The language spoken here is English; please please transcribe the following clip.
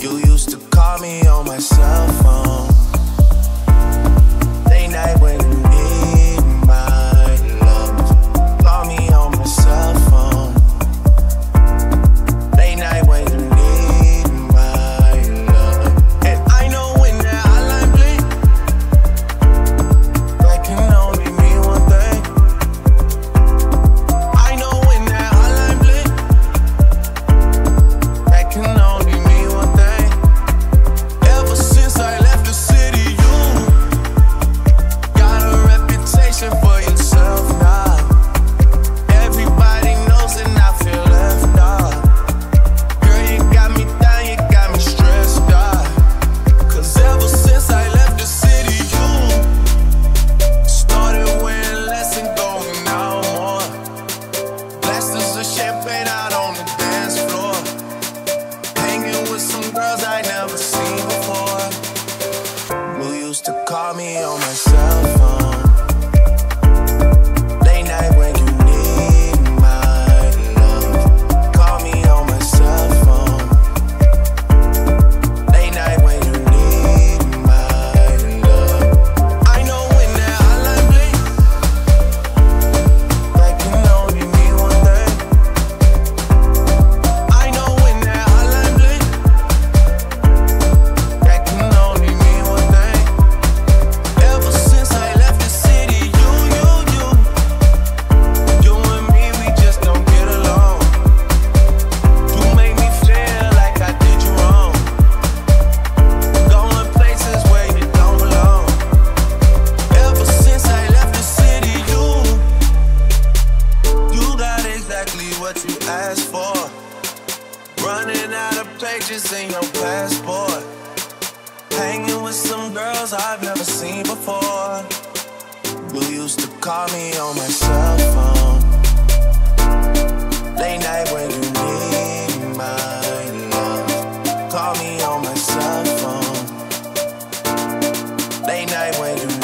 You used to call me on my cell phone. Running out of pages in your passport. Hanging with some girls I've never seen before. You used to call me on my cell phone. Late night when you need my love. Call me on my cell phone. Late night when you